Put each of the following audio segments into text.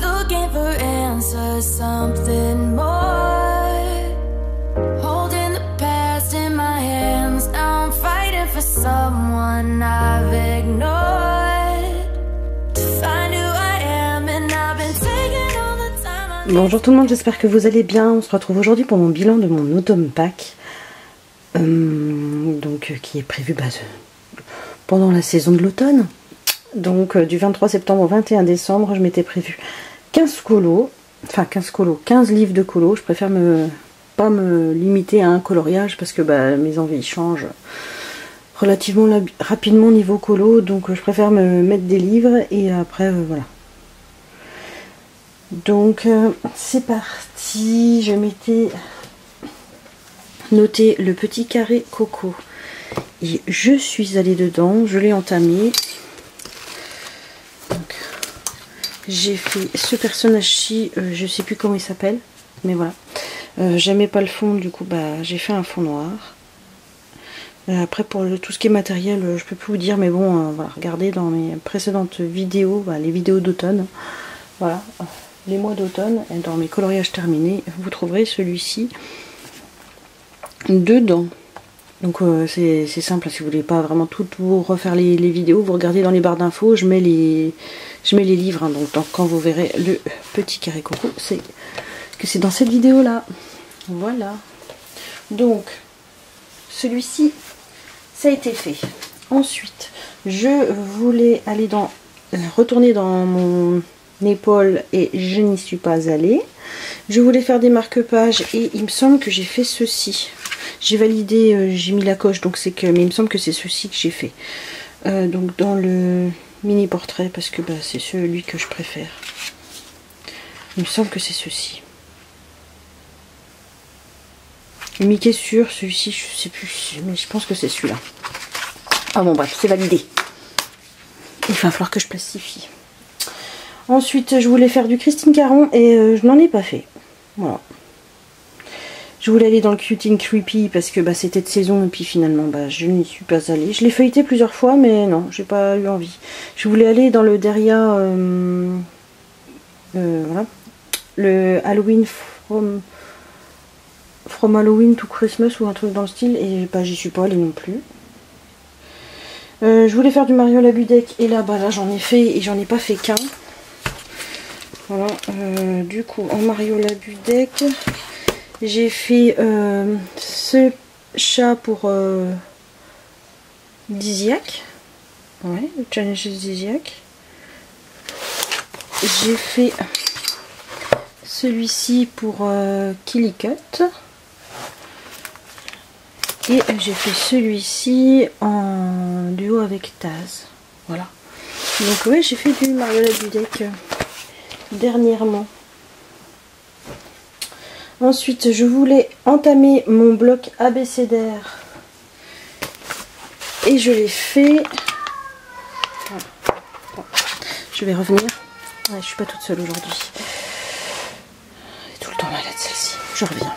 looking for answers, something more. Holding the past in my hands, now I'm fighting for someone I've ignored. To find who I've been. Bonjour tout le monde, j'espère que vous allez bien. On se retrouve aujourd'hui pour mon bilan de mon automne pack. Euh, donc, euh, qui est prévu bah, pendant la saison de l'automne. Donc, euh, du 23 septembre au 21 décembre, je m'étais prévu 15 colos. Enfin, 15 colos, 15 livres de colos. Je préfère me pas me limiter à un coloriage parce que bah, mes envies changent relativement rapidement niveau colo. Donc, je préfère me mettre des livres et après, euh, voilà. Donc euh, c'est parti, je m'étais noté le petit carré coco et je suis allée dedans, je l'ai entamé. Donc, J'ai fait ce personnage-ci, euh, je sais plus comment il s'appelle, mais voilà. Euh, J'aimais pas le fond, du coup bah j'ai fait un fond noir. Euh, après pour le- tout ce qui est matériel, euh, je peux plus vous dire, mais bon, euh, voilà, regardez dans mes précédentes vidéos, bah, les vidéos d'automne, voilà, les mois d'automne, dans mes coloriages terminés, vous trouverez celui-ci dedans. Donc c'est simple, si vous voulez pas vraiment tout refaire les vidéos, vous regardez dans les barres d'infos, je mets les je mets les livres, hein. donc quand vous verrez le petit carré coco, c'est que c'est dans cette vidéo là. Voilà. Donc celui-ci, ça a été fait. Ensuite, je voulais aller dans euh, retourner dans mon épaule et je n'y suis pas allée. Je voulais faire des marque-pages et il me semble que j'ai fait ceci. J'ai validé, euh, j'ai mis la coche, donc c'est que, mais il me semble que c'est ceci que j'ai fait. Euh, donc dans le mini portrait parce que bah, c'est celui que je préfère. Il me semble que c'est ceci. Mickey sur celui-ci, je sais plus, mais je pense que c'est celui-là. Ah bon bref, c'est validé. Il va falloir que je plastifie. Ensuite, je voulais faire du Christine Caron et euh, je n'en ai pas fait. Voilà. Je voulais aller dans le Cutting Creepy parce que bah, c'était de saison et puis finalement bah, je n'y suis pas allée. Je l'ai feuilleté plusieurs fois mais non, j'ai pas eu envie. Je voulais aller dans le Deria, euh, euh, voilà, le Halloween from, from Halloween to Christmas ou un truc dans le style et bah, j'y suis pas allée non plus. Euh, je voulais faire du Mario Labudec et là, bah, là j'en ai fait et j'en ai pas fait qu'un. Voilà, euh, du coup en Mario Labudec, j'ai fait euh, ce chat pour euh, Diziac. Ouais, le challenge Diziac. J'ai fait celui-ci pour euh, Killicut. Et j'ai fait celui-ci en duo avec Taz. Voilà. Donc ouais, j'ai fait du Mario Labudec euh, dernièrement. Ensuite, je voulais entamer mon bloc abécédaire. Et je l'ai fait. Je vais revenir. Ouais, je suis pas toute seule aujourd'hui. Tout le temps malade celle-ci. Je reviens.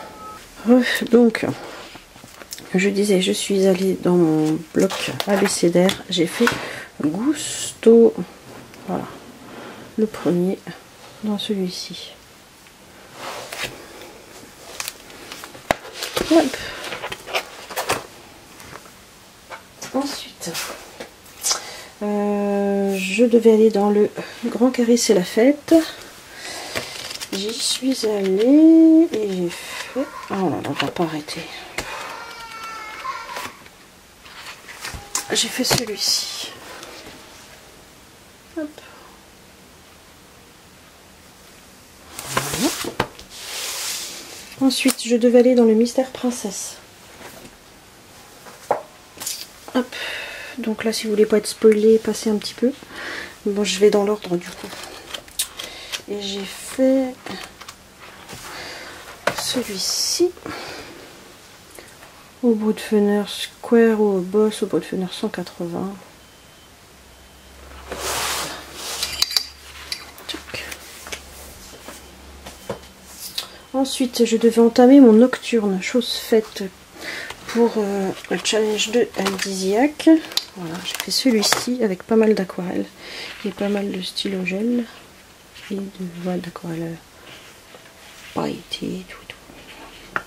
Donc, je disais, je suis allée dans mon bloc abécédaire. J'ai fait Gusto. Voilà. Le premier dans celui-ci. Ensuite, euh, je devais aller dans le Grand Carré, c'est la fête. J'y suis allée et j'ai fait... Oh là là, on va pas arrêter. J'ai fait celui-ci. Hop. Ensuite, je devais aller dans le mystère princesse. Donc là, si vous voulez pas être spoilé, passez un petit peu. Bon, je vais dans l'ordre du coup. Et j'ai fait celui-ci. Au bout de fenêtre square ou au boss, au bout de fenêtre 180. Ensuite, je devais entamer mon nocturne, chose faite pour euh, le challenge de Aldisiac. Voilà, j'ai fait celui-ci avec pas mal d'aquarelle et pas mal de stylo gel. et de voilà d'aquarelle pailletée, tout, tout.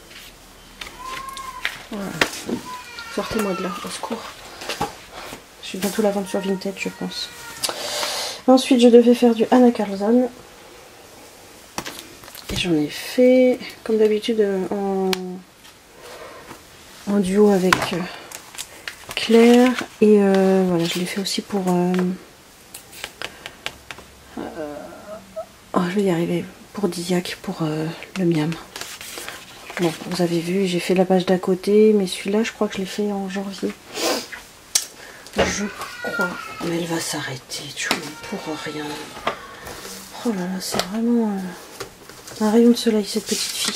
Voilà. Sortez-moi de là, au secours. Je vais bientôt la vendre sur Vinted, je pense. Ensuite, je devais faire du Anna Carlson. Et j'en ai fait, comme d'habitude, en, en duo avec euh, Claire. Et euh, voilà, je l'ai fait aussi pour... Euh, oh, je vais y arriver. Pour Diac, pour le miam. Bon, vous avez vu, j'ai fait la page d'à côté, mais celui-là, je crois que je l'ai fait en janvier. Je crois. Mais elle va s'arrêter, tu vois, pour rien. Oh là là, c'est vraiment un rayon de soleil, cette petite fille.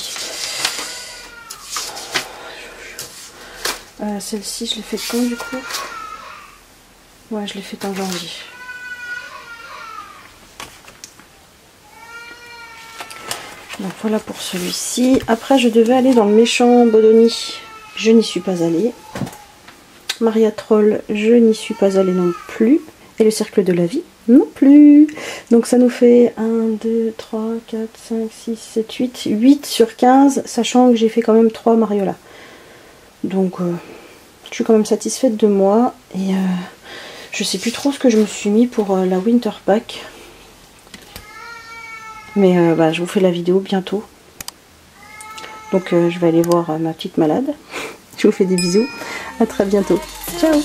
Euh, celle-ci, je l'ai faite quand du coup Ouais, je l'ai faite en janvier. Donc voilà pour celui-ci. Après, je devais aller dans le méchant Bodoni. Je n'y suis pas allée. Maria Troll, je n'y suis pas allée non plus. Et le cercle de la vie, non plus. Donc ça nous fait 1, 2, 3, 4, 5, 6, 7, 8. 8 sur 15, sachant que j'ai fait quand même 3 Mariola. Donc euh, je suis quand même satisfaite de moi. Et euh, je sais plus trop ce que je me suis mis pour euh, la Winter Pack. Mais bah, je vous fais la vidéo bientôt. Donc je vais aller voir ma petite malade. je vous fais des bisous. À très bientôt. Ciao